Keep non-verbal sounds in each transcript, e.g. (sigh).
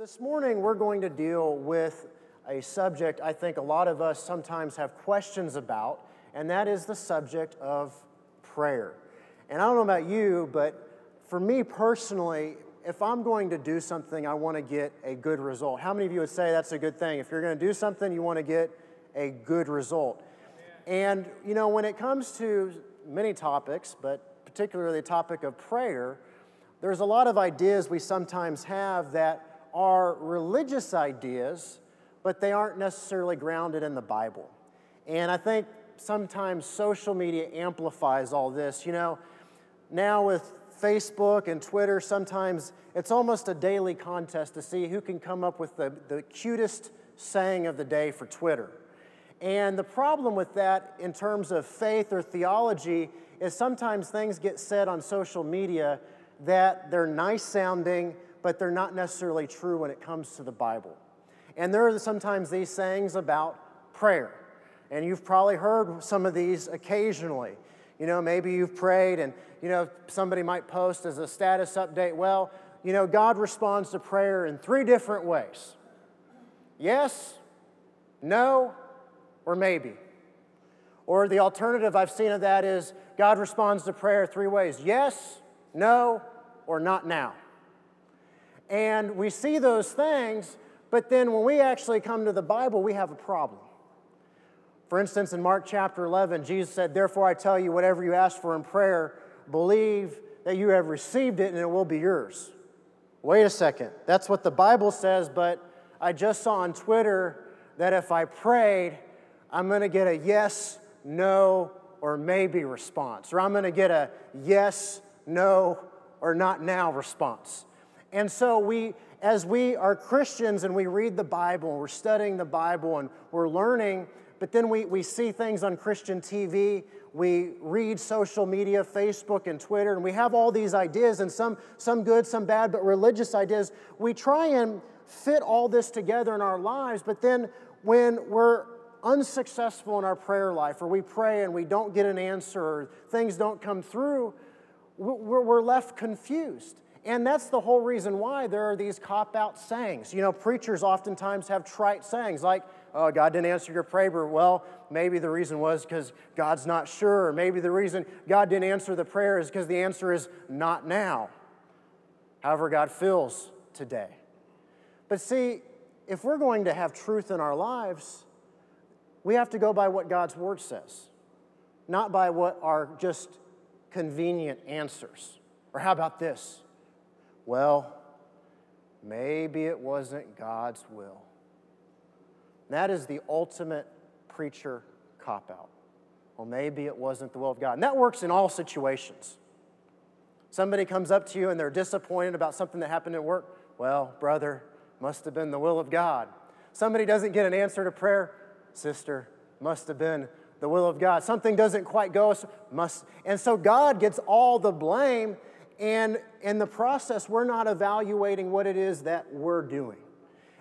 This morning, we're going to deal with a subject I think a lot of us sometimes have questions about, and that is the subject of prayer. And I don't know about you, but for me personally, if I'm going to do something, I want to get a good result. How many of you would say that's a good thing? If you're going to do something, you want to get a good result. And, you know, when it comes to many topics, but particularly the topic of prayer, there's a lot of ideas we sometimes have that are religious ideas, but they aren't necessarily grounded in the Bible. And I think sometimes social media amplifies all this. You know, now with Facebook and Twitter, sometimes it's almost a daily contest to see who can come up with the, the cutest saying of the day for Twitter. And the problem with that in terms of faith or theology is sometimes things get said on social media that they're nice sounding, but they're not necessarily true when it comes to the Bible. And there are sometimes these sayings about prayer. And you've probably heard some of these occasionally. You know, maybe you've prayed and, you know, somebody might post as a status update, well, you know, God responds to prayer in three different ways yes, no, or maybe. Or the alternative I've seen of that is God responds to prayer three ways yes, no, or not now. And we see those things, but then when we actually come to the Bible, we have a problem. For instance, in Mark chapter 11, Jesus said, Therefore I tell you, whatever you ask for in prayer, believe that you have received it and it will be yours. Wait a second. That's what the Bible says, but I just saw on Twitter that if I prayed, I'm going to get a yes, no, or maybe response, or I'm going to get a yes, no, or not now response. And so we, as we are Christians and we read the Bible, we're studying the Bible and we're learning, but then we, we see things on Christian TV, we read social media, Facebook and Twitter, and we have all these ideas, and some, some good, some bad, but religious ideas. We try and fit all this together in our lives, but then when we're unsuccessful in our prayer life, or we pray and we don't get an answer, or things don't come through, we're left confused. And that's the whole reason why there are these cop out sayings. You know, preachers oftentimes have trite sayings like, oh, God didn't answer your prayer. Well, maybe the reason was because God's not sure. Or maybe the reason God didn't answer the prayer is because the answer is not now. However, God feels today. But see, if we're going to have truth in our lives, we have to go by what God's word says, not by what are just convenient answers. Or how about this? Well, maybe it wasn't God's will. That is the ultimate preacher cop out. Well, maybe it wasn't the will of God. And that works in all situations. Somebody comes up to you and they're disappointed about something that happened at work. Well, brother, must have been the will of God. Somebody doesn't get an answer to prayer. Sister, must have been the will of God. Something doesn't quite go, must. And so God gets all the blame and in the process, we're not evaluating what it is that we're doing.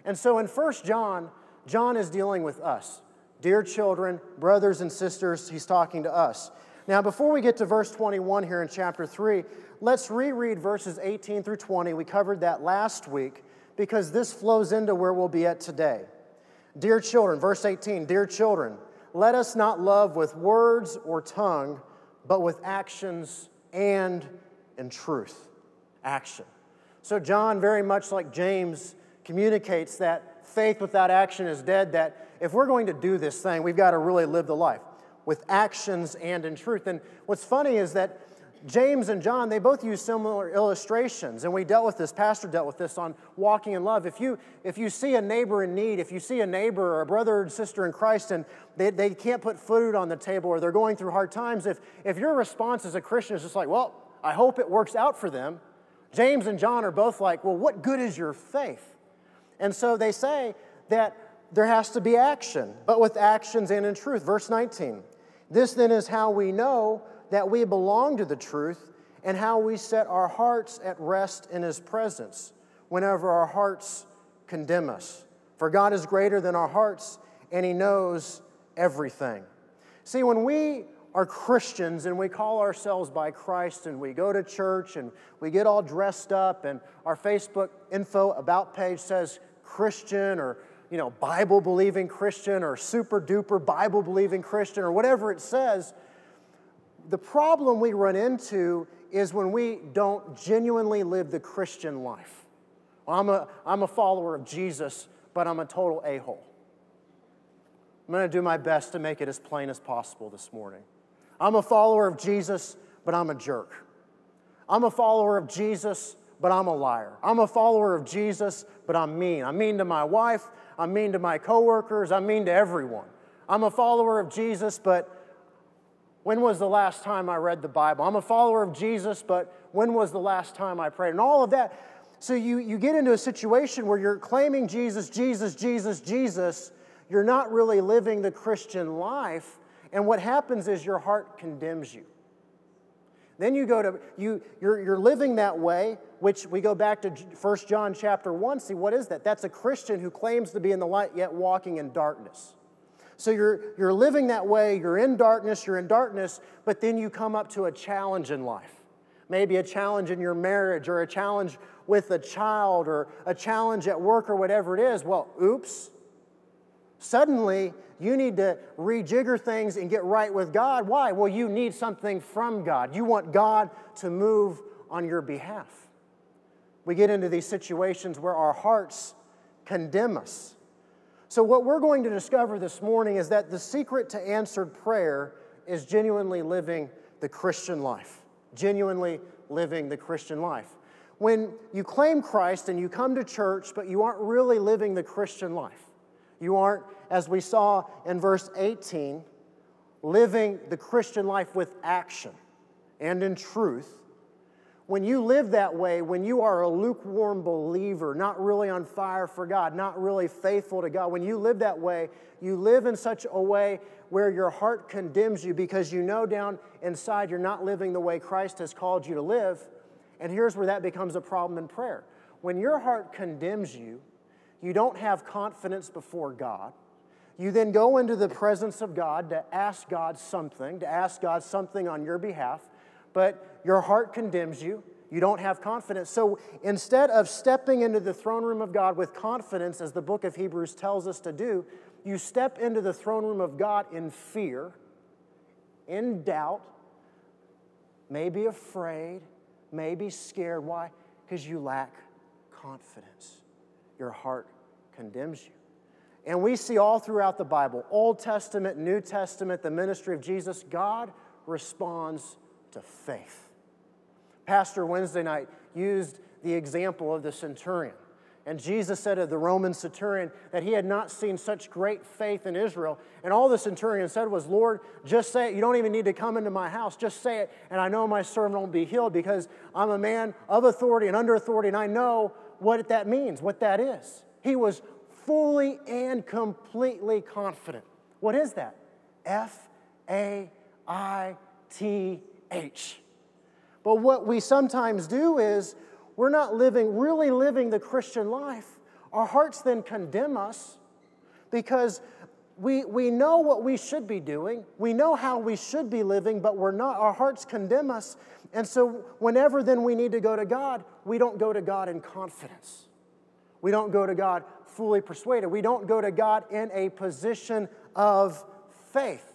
And so in 1 John, John is dealing with us. Dear children, brothers and sisters, he's talking to us. Now, before we get to verse 21 here in chapter 3, let's reread verses 18 through 20. We covered that last week because this flows into where we'll be at today. Dear children, verse 18, dear children, let us not love with words or tongue, but with actions and and truth, action. So, John, very much like James, communicates that faith without action is dead, that if we're going to do this thing, we've got to really live the life with actions and in truth. And what's funny is that James and John, they both use similar illustrations, and we dealt with this, Pastor dealt with this on walking in love. If you, if you see a neighbor in need, if you see a neighbor or a brother and sister in Christ and they, they can't put food on the table or they're going through hard times, if, if your response as a Christian is just like, well, I hope it works out for them. James and John are both like, well, what good is your faith? And so they say that there has to be action, but with actions and in truth. Verse 19 This then is how we know that we belong to the truth and how we set our hearts at rest in His presence whenever our hearts condemn us. For God is greater than our hearts and He knows everything. See, when we are Christians and we call ourselves by Christ and we go to church and we get all dressed up and our Facebook info about page says Christian or you know Bible believing Christian or super duper Bible believing Christian or whatever it says, the problem we run into is when we don't genuinely live the Christian life. Well, I'm, a, I'm a follower of Jesus, but I'm a total a hole. I'm going to do my best to make it as plain as possible this morning. I'm a follower of Jesus, but I'm a jerk. I'm a follower of Jesus, but I'm a liar. I'm a follower of Jesus, but I'm mean. I'm mean to my wife. I'm mean to my coworkers. I'm mean to everyone. I'm a follower of Jesus, but when was the last time I read the Bible? I'm a follower of Jesus, but when was the last time I prayed? And all of that. So you, you get into a situation where you're claiming Jesus, Jesus, Jesus, Jesus. You're not really living the Christian life. And what happens is your heart condemns you. Then you go to, you, you're, you're living that way, which we go back to 1 John chapter 1. See, what is that? That's a Christian who claims to be in the light, yet walking in darkness. So you're, you're living that way, you're in darkness, you're in darkness, but then you come up to a challenge in life. Maybe a challenge in your marriage or a challenge with a child or a challenge at work or whatever it is. Well, oops. Suddenly, you need to rejigger things and get right with God. Why? Well, you need something from God. You want God to move on your behalf. We get into these situations where our hearts condemn us. So, what we're going to discover this morning is that the secret to answered prayer is genuinely living the Christian life. Genuinely living the Christian life. When you claim Christ and you come to church, but you aren't really living the Christian life, you aren't, as we saw in verse 18, living the Christian life with action and in truth, when you live that way, when you are a lukewarm believer, not really on fire for God, not really faithful to God, when you live that way, you live in such a way where your heart condemns you because you know down inside you're not living the way Christ has called you to live. And here's where that becomes a problem in prayer. When your heart condemns you, you don't have confidence before God. You then go into the presence of God to ask God something, to ask God something on your behalf but your heart condemns you. You don't have confidence. So instead of stepping into the throne room of God with confidence, as the book of Hebrews tells us to do, you step into the throne room of God in fear, in doubt, maybe afraid, maybe scared. Why? Because you lack confidence. Your heart condemns you. And we see all throughout the Bible, Old Testament, New Testament, the ministry of Jesus, God responds to faith. Pastor Wednesday night used the example of the centurion. And Jesus said of the Roman centurion that he had not seen such great faith in Israel. And all the centurion said was, Lord, just say it. You don't even need to come into my house. Just say it. And I know my servant will be healed because I'm a man of authority and under authority, and I know what that means, what that is. He was fully and completely confident. What is that? F A I T H. But what we sometimes do is we're not living, really living the Christian life. Our hearts then condemn us because we, we know what we should be doing. We know how we should be living, but we're not. Our hearts condemn us. And so, whenever then we need to go to God, we don't go to God in confidence. We don't go to God fully persuaded. We don't go to God in a position of faith.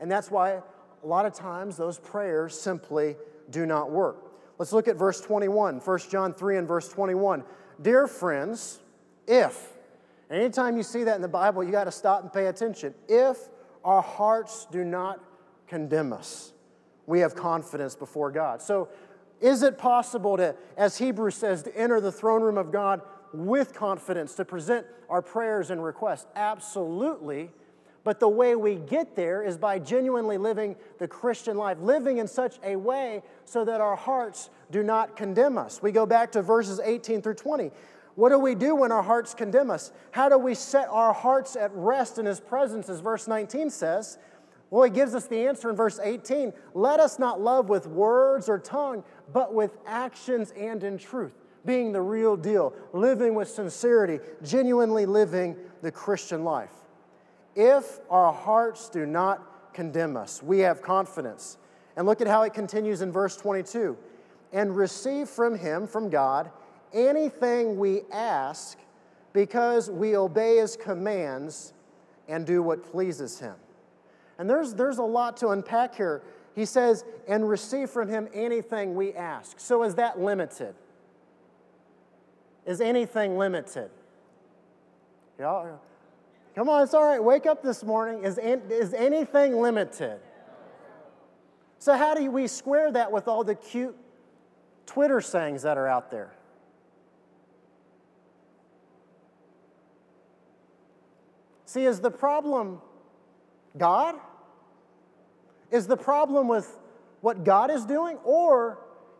And that's why a lot of times those prayers simply do not work. Let's look at verse 21, 1 John 3 and verse 21. Dear friends, if, anytime you see that in the Bible, you got to stop and pay attention. If our hearts do not condemn us, we have confidence before God. So, is it possible to, as Hebrews says, to enter the throne room of God with confidence, to present our prayers and requests? Absolutely. But the way we get there is by genuinely living the Christian life, living in such a way so that our hearts do not condemn us. We go back to verses 18 through 20. What do we do when our hearts condemn us? How do we set our hearts at rest in His presence, as verse 19 says? Well, He gives us the answer in verse 18 Let us not love with words or tongue, but with actions and in truth, being the real deal, living with sincerity, genuinely living the Christian life if our hearts do not condemn us. We have confidence. And look at how it continues in verse 22 and receive from him, from God, anything we ask because we obey his commands and do what pleases him. And there's, there's a lot to unpack here. He says, and receive from him anything we ask. So is that limited? Is anything limited? Y'all, come on, it's all right. Wake up this morning. Is, is anything limited? So, how do we square that with all the cute Twitter sayings that are out there? See, is the problem God? Is the problem with what God is doing, or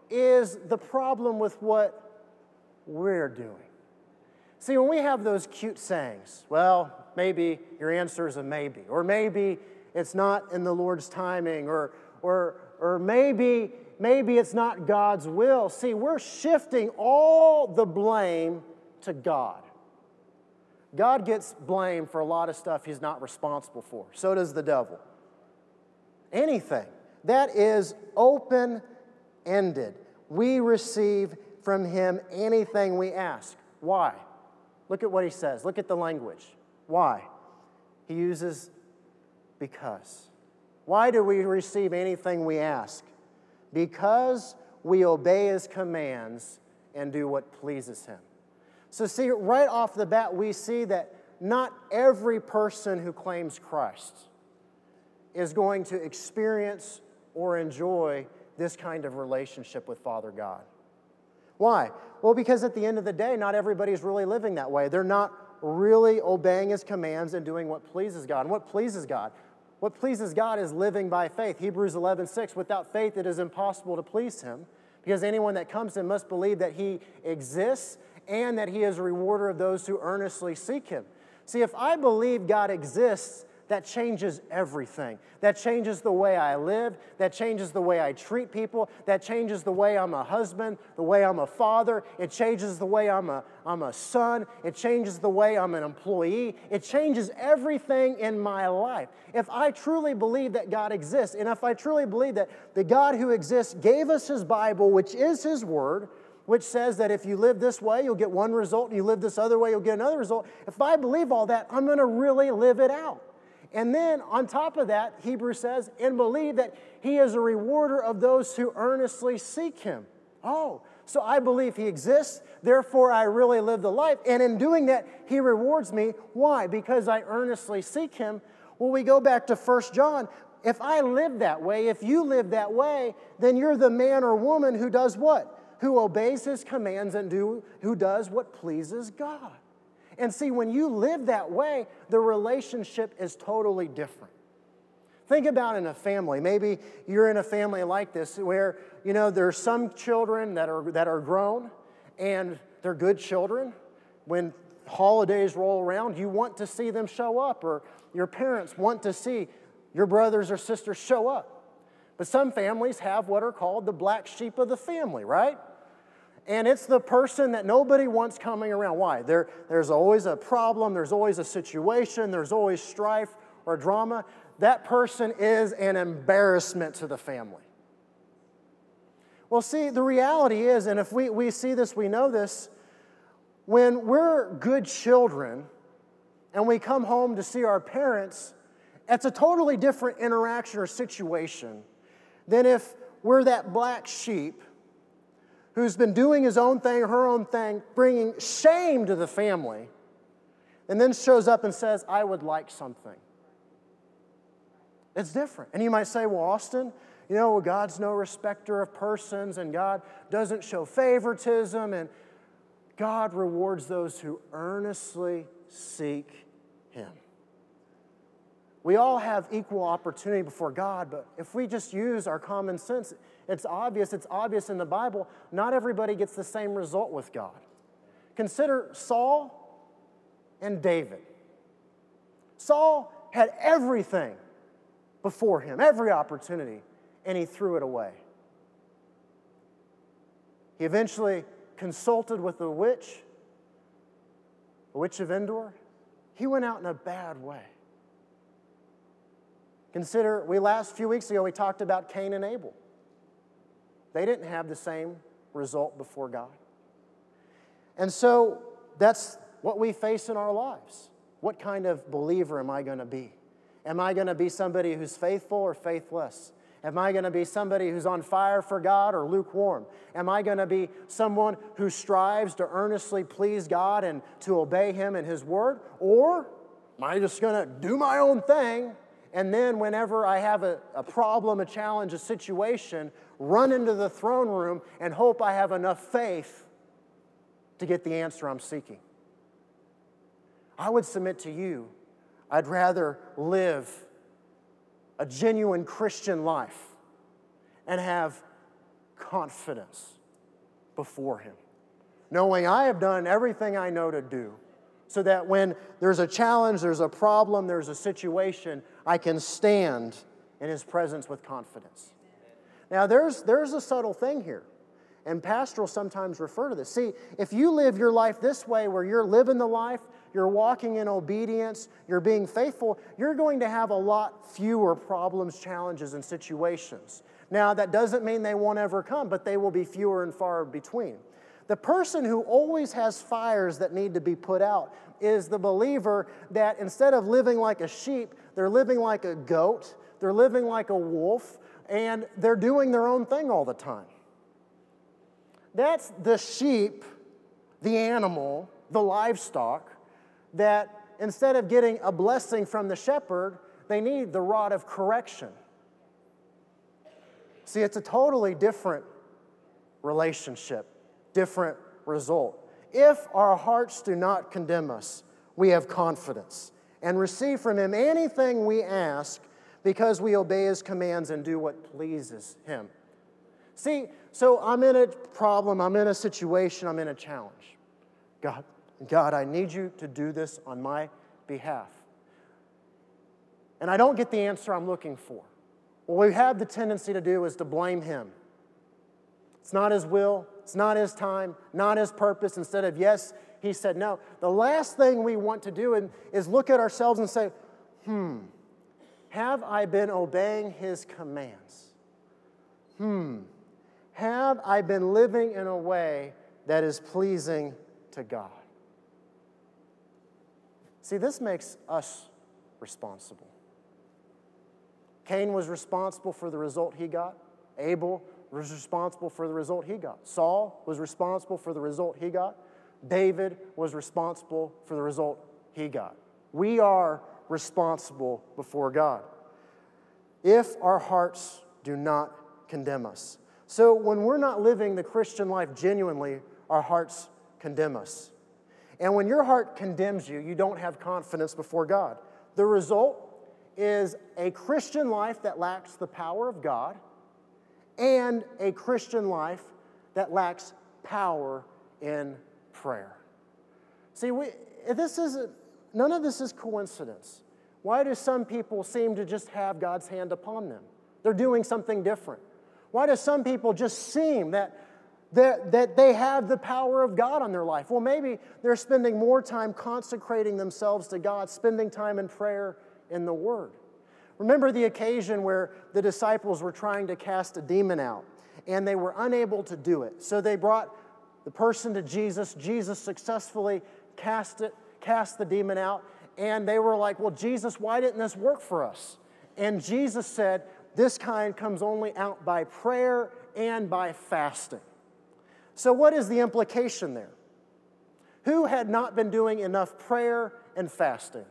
is the problem with what we're doing? See, when we have those cute sayings, well, maybe your answer is a maybe, or maybe it's not in the Lord's timing, or, or, or maybe, maybe it's not God's will. See, we're shifting all the blame to God. God gets blamed for a lot of stuff he's not responsible for. So does the devil. Anything that is open ended, we receive from him anything we ask. Why? Look at what he says. Look at the language. Why? He uses because. Why do we receive anything we ask? Because we obey his commands and do what pleases him. So, see, right off the bat, we see that not every person who claims Christ is going to experience or enjoy this kind of relationship with Father God. Why? Well, because at the end of the day, not everybody's really living that way. They're not really obeying His commands and doing what pleases God. And what pleases God? What pleases God is living by faith. Hebrews 11, 6, without faith it is impossible to please Him because anyone that comes to Him must believe that He exists and that He is a rewarder of those who earnestly seek Him. See, if I believe God exists, that changes everything. That changes the way I live. That changes the way I treat people. That changes the way I'm a husband, the way I'm a father. It changes the way I'm a, I'm a son. It changes the way I'm an employee. It changes everything in my life. If I truly believe that God exists, and if I truly believe that the God who exists gave us His Bible, which is His Word, which says that if you live this way, you'll get one result, and you live this other way, you'll get another result. If I believe all that, I'm going to really live it out. And then on top of that, Hebrews says, and believe that He is a rewarder of those who earnestly seek Him. Oh, so I believe He exists, therefore I really live the life. And in doing that, He rewards me. Why? Because I earnestly seek Him. Well, we go back to 1 John. If I live that way, if you live that way, then you're the man or woman who does what? Who obeys his commands and do, who does what pleases God. And see, when you live that way, the relationship is totally different. Think about in a family. Maybe you're in a family like this where, you know, there are some children that are, that are grown and they're good children. When holidays roll around, you want to see them show up, or your parents want to see your brothers or sisters show up. But some families have what are called the black sheep of the family, right? And it's the person that nobody wants coming around. Why? There, there's always a problem, there's always a situation, there's always strife or drama. That person is an embarrassment to the family. Well, see, the reality is, and if we, we see this, we know this, when we're good children and we come home to see our parents, it's a totally different interaction or situation than if we're that black sheep who's been doing his own thing, her own thing, bringing shame to the family, and then shows up and says, I would like something. It's different. And you might say, well, Austin, you know, God's no respecter of persons and God doesn't show favoritism and God rewards those who earnestly seek Him. We all have equal opportunity before God, but if we just use our common sense, it's obvious, it's obvious in the Bible, not everybody gets the same result with God. Consider Saul and David. Saul had everything before him, every opportunity, and he threw it away. He eventually consulted with the witch, the witch of Endor. He went out in a bad way. Consider, we last few weeks ago, we talked about Cain and Abel. They didn't have the same result before God. And so that's what we face in our lives. What kind of believer am I going to be? Am I going to be somebody who's faithful or faithless? Am I going to be somebody who's on fire for God or lukewarm? Am I going to be someone who strives to earnestly please God and to obey Him and His Word? Or am I just going to do my own thing and then, whenever I have a, a problem, a challenge, a situation, run into the throne room and hope I have enough faith to get the answer I'm seeking? I would submit to you, I'd rather live a genuine Christian life and have confidence before Him, knowing I have done everything I know to do, so that when there's a challenge, there's a problem, there's a situation, I can stand in His presence with confidence. Now, there's, there's a subtle thing here. And pastoral sometimes refer to this. See, if you live your life this way, where you're living the life, you're walking in obedience, you're being faithful, you're going to have a lot fewer problems, challenges, and situations. Now, that doesn't mean they won't ever come, but they will be fewer and far between. The person who always has fires that need to be put out is the believer that instead of living like a sheep, they're living like a goat, they're living like a wolf, and they're doing their own thing all the time. That's the sheep, the animal, the livestock that instead of getting a blessing from the shepherd, they need the rod of correction. See, it's a totally different relationship, different result. If our hearts do not condemn us, we have confidence and receive from Him anything we ask because we obey His commands and do what pleases Him. See, so I'm in a problem, I'm in a situation, I'm in a challenge. God, God, I need you to do this on my behalf. And I don't get the answer I'm looking for. What we have the tendency to do is to blame Him. It's not His will, it's not His time, not His purpose. Instead of yes, He said no. The last thing we want to do is look at ourselves and say, hmm, have I been obeying His commands? Hmm, have I been living in a way that is pleasing to God? See, this makes us responsible. Cain was responsible for the result he got. Abel was responsible for the result he got. Saul was responsible for the result he got. David was responsible for the result he got. We are responsible before God if our hearts do not condemn us. So when we're not living the Christian life genuinely, our hearts condemn us. And when your heart condemns you, you don't have confidence before God. The result is a Christian life that lacks the power of God and a Christian life that lacks power in prayer. See, we, this is none of this is coincidence. Why do some people seem to just have God's hand upon them? They're doing something different. Why do some people just seem that that, that they have the power of God on their life. Well, maybe they're spending more time consecrating themselves to God, spending time in prayer in the Word. Remember the occasion where the disciples were trying to cast a demon out and they were unable to do it. So they brought the person to Jesus. Jesus successfully cast it, cast the demon out, and they were like, Well, Jesus, why didn't this work for us? And Jesus said, This kind comes only out by prayer and by fasting. So, what is the implication there? Who had not been doing enough prayer and fasting?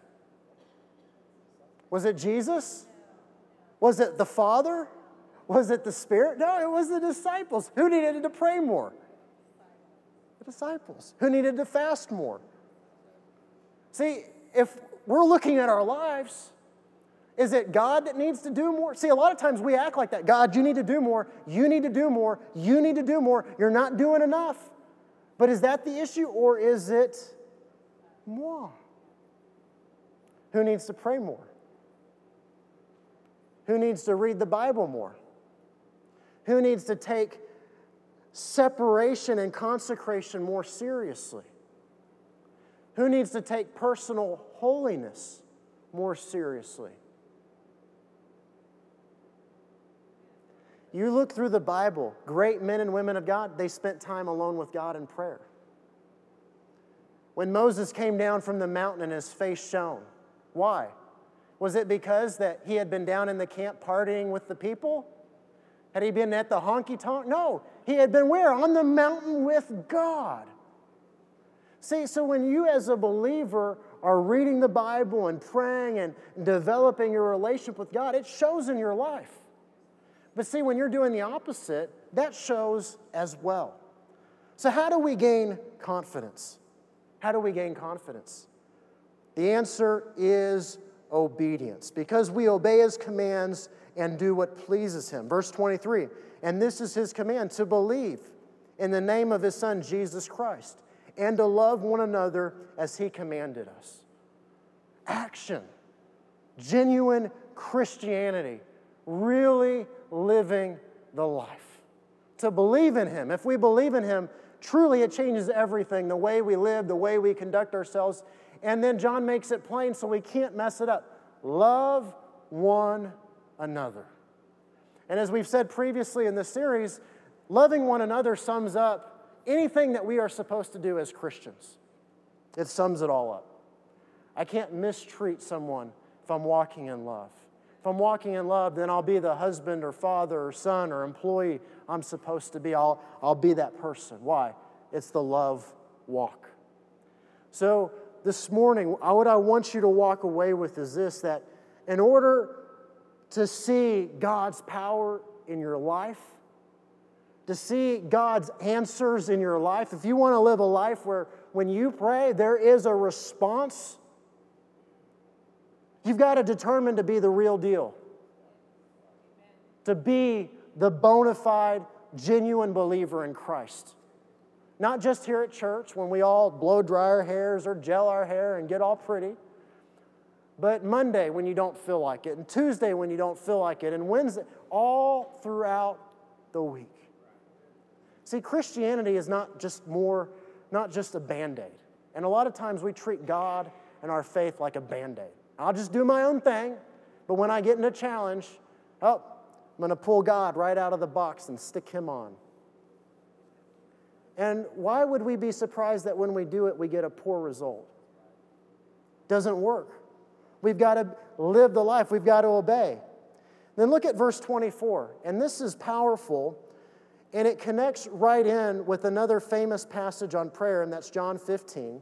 Was it Jesus? Was it the Father? Was it the Spirit? No, it was the disciples. Who needed to pray more? The disciples. Who needed to fast more? See, if we're looking at our lives, is it God that needs to do more? See, a lot of times we act like that. God, you need to do more. You need to do more. You need to do more. You're not doing enough. But is that the issue or is it moi? Who needs to pray more? Who needs to read the Bible more? Who needs to take separation and consecration more seriously? Who needs to take personal holiness more seriously? You look through the Bible, great men and women of God, they spent time alone with God in prayer. When Moses came down from the mountain and his face shone, why? Was it because that he had been down in the camp partying with the people? Had he been at the honky tonk? No, he had been where? On the mountain with God. See, so when you as a believer are reading the Bible and praying and developing your relationship with God, it shows in your life. But see, when you're doing the opposite, that shows as well. So, how do we gain confidence? How do we gain confidence? The answer is obedience, because we obey his commands and do what pleases him. Verse 23 And this is his command to believe in the name of his son, Jesus Christ, and to love one another as he commanded us. Action, genuine Christianity, really living the life. To believe in Him. If we believe in Him, truly it changes everything the way we live, the way we conduct ourselves. And then John makes it plain so we can't mess it up. Love one another. And as we've said previously in this series, loving one another sums up anything that we are supposed to do as Christians. It sums it all up. I can't mistreat someone if I'm walking in love. If I'm walking in love, then I'll be the husband or father or son or employee I'm supposed to be. I'll, I'll be that person. Why? It's the love walk. So, this morning, what I want you to walk away with is this that in order to see God's power in your life, to see God's answers in your life, if you want to live a life where when you pray, there is a response You've got to determine to be the real deal, to be the bona fide, genuine believer in Christ. Not just here at church when we all blow dry our hairs or gel our hair and get all pretty, but Monday when you don't feel like it, and Tuesday when you don't feel like it, and Wednesday, all throughout the week. See, Christianity is not just more, not just a band aid. And a lot of times we treat God and our faith like a band aid. I'll just do my own thing. But when I get in a challenge, oh, I'm going to pull God right out of the box and stick him on. And why would we be surprised that when we do it, we get a poor result? Doesn't work. We've got to live the life, we've got to obey. Then look at verse 24, and this is powerful, and it connects right in with another famous passage on prayer, and that's John 15.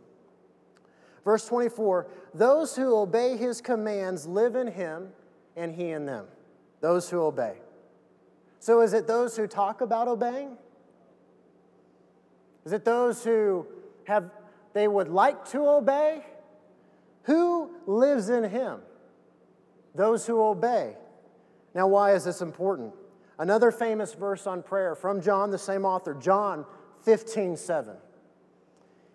Verse 24 Those who obey his commands live in him, and he in them. Those who obey. So is it those who talk about obeying? Is it those who have, they would like to obey? Who lives in him? Those who obey. Now, why is this important? Another famous verse on prayer from John, the same author, John 15 7.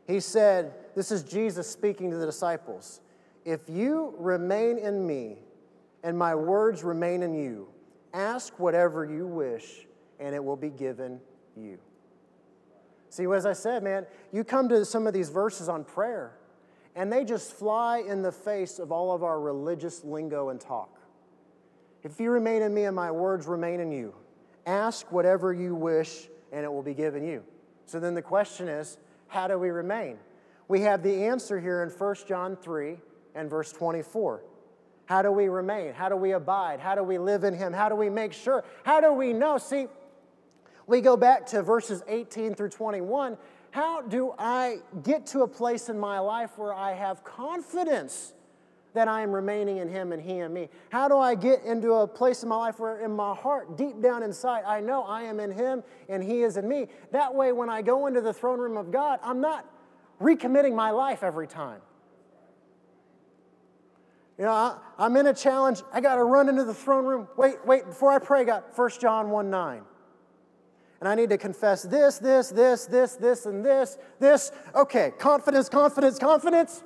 He said, This is Jesus speaking to the disciples. If you remain in me and my words remain in you, ask whatever you wish and it will be given you. See, as I said, man, you come to some of these verses on prayer and they just fly in the face of all of our religious lingo and talk. If you remain in me and my words remain in you, ask whatever you wish and it will be given you. So then the question is, how do we remain? We have the answer here in 1 John 3 and verse 24. How do we remain? How do we abide? How do we live in Him? How do we make sure? How do we know? See, we go back to verses 18 through 21. How do I get to a place in my life where I have confidence that I am remaining in Him and He in me? How do I get into a place in my life where, in my heart, deep down inside, I know I am in Him and He is in me? That way, when I go into the throne room of God, I'm not recommitting my life every time. You know, I, am in a challenge. I got to run into the throne room. Wait, wait, before I pray, got 1 John 1 9. And I need to confess this, this, this, this, this, and this, this. Okay, confidence, confidence, confidence.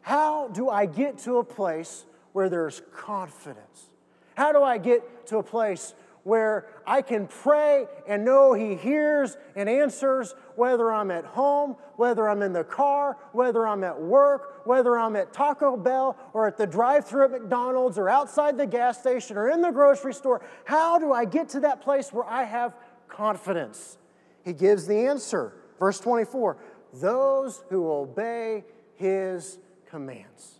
How do I get to a place where there's confidence? How do I get to a place where I can pray and know He hears and answers whether I'm at home, whether I'm in the car, whether I'm at work, whether I'm at Taco Bell or at the drive through at McDonald's or outside the gas station or in the grocery store. How do I get to that place where I have confidence? He gives the answer. Verse 24 those who obey his commands.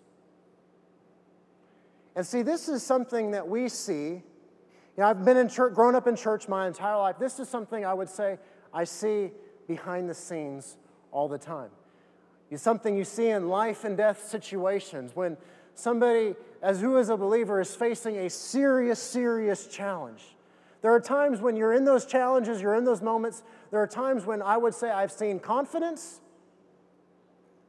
And see, this is something that we see you know, I've been in church, grown up in church my entire life. This is something I would say I see behind the scenes all the time. It's something you see in life and death situations when somebody, as who is a believer, is facing a serious, serious challenge. There are times when you're in those challenges, you're in those moments. There are times when I would say I've seen confidence.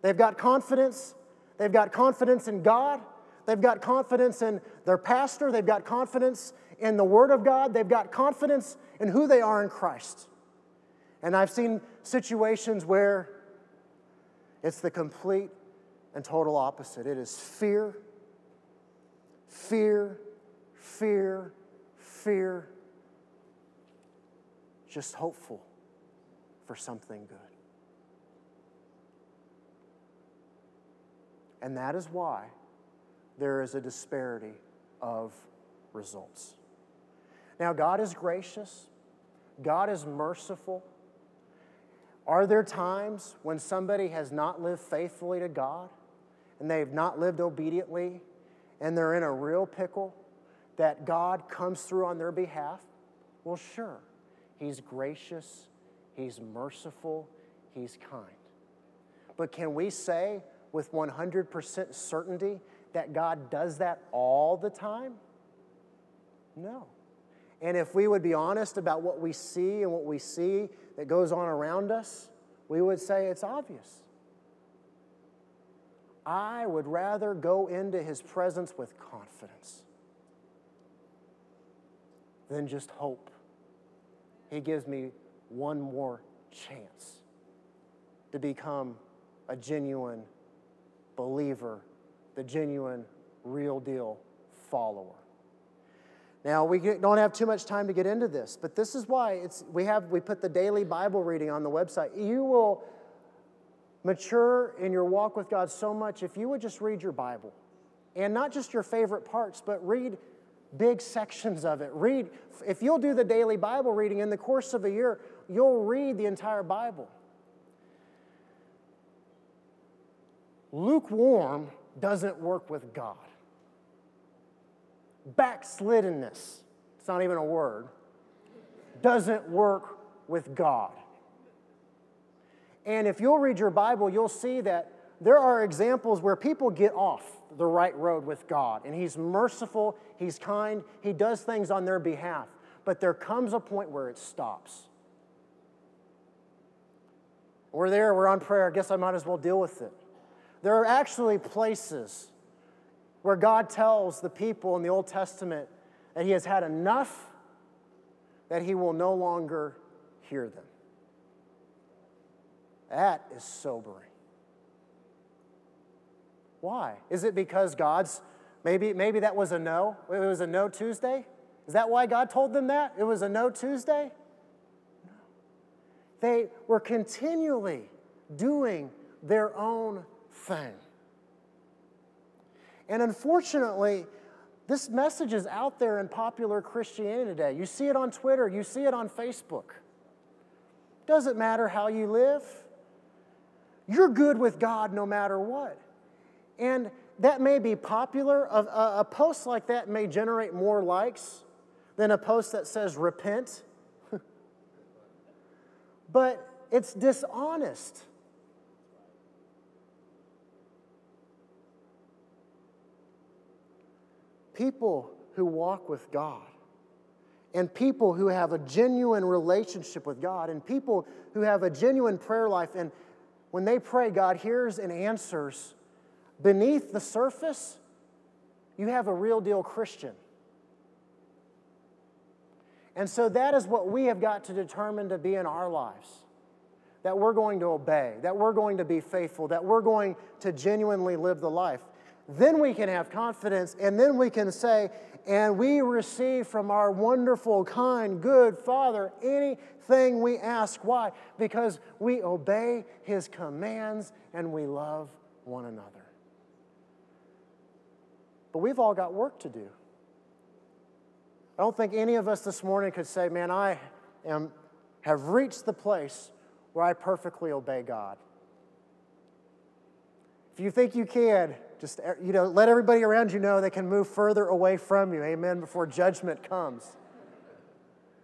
They've got confidence. They've got confidence in God. They've got confidence in their pastor. They've got confidence in the Word of God. They've got confidence in who they are in Christ. And I've seen situations where it's the complete and total opposite. It is fear, fear, fear, fear, just hopeful for something good. And that is why there is a disparity of results. Now, God is gracious, God is merciful. Are there times when somebody has not lived faithfully to God and they've not lived obediently and they're in a real pickle that God comes through on their behalf? Well, sure. He's gracious, He's merciful, He's kind. But can we say with 100% certainty that God does that all the time? No. And if we would be honest about what we see and what we see that goes on around us, we would say it's obvious. I would rather go into his presence with confidence than just hope. He gives me one more chance to become a genuine believer, the genuine, real deal follower. Now, we don't have too much time to get into this, but this is why it's, we, have, we put the daily Bible reading on the website. You will mature in your walk with God so much if you would just read your Bible. And not just your favorite parts, but read big sections of it. Read, if you'll do the daily Bible reading in the course of a year, you'll read the entire Bible. Lukewarm doesn't work with God backsliddenness, it's not even a word, doesn't work with God. And if you'll read your Bible, you'll see that there are examples where people get off the right road with God. And He's merciful, He's kind, He does things on their behalf. But there comes a point where it stops. We're there, we're on prayer. I guess I might as well deal with it. There are actually places where God tells the people in the Old Testament that He has had enough, that He will no longer hear them. That is sobering. Why? Is it because God's maybe maybe that was a no? It was a no Tuesday? Is that why God told them that? It was a no Tuesday? No. They were continually doing their own thing. And unfortunately, this message is out there in popular Christianity today. You see it on Twitter, you see it on Facebook. Doesn't matter how you live, you're good with God no matter what. And that may be popular. A, a, a post like that may generate more likes than a post that says repent. (laughs) but it's dishonest. People who walk with God and people who have a genuine relationship with God and people who have a genuine prayer life. And when they pray, God hears and answers. Beneath the surface, you have a real deal Christian. And so that is what we have got to determine to be in our lives that we're going to obey, that we're going to be faithful, that we're going to genuinely live the life. Then we can have confidence, and then we can say, and we receive from our wonderful, kind, good Father anything we ask. Why? Because we obey His commands and we love one another. But we've all got work to do. I don't think any of us this morning could say, man, I am, have reached the place where I perfectly obey God. If you think you can, just er, you know, let everybody around you know they can move further away from you. Amen. Before judgment comes.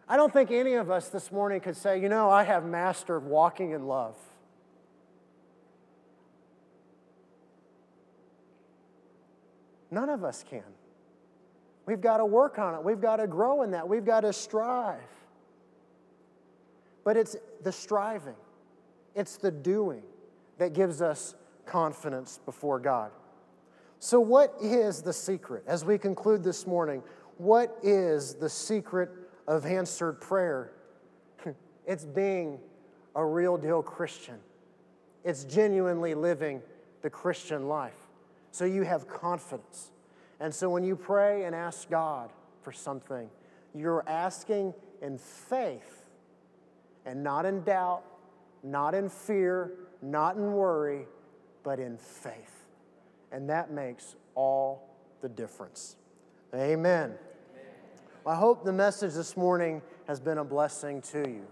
I don't think any of us this morning could say, you know, I have mastered walking in love. None of us can. We've got to work on it. We've got to grow in that. We've got to strive. But it's the striving, it's the doing that gives us confidence before God. So, what is the secret? As we conclude this morning, what is the secret of answered prayer? (laughs) it's being a real deal Christian, it's genuinely living the Christian life. So, you have confidence. And so, when you pray and ask God for something, you're asking in faith and not in doubt, not in fear, not in worry, but in faith. And that makes all the difference. Amen. Well, I hope the message this morning has been a blessing to you.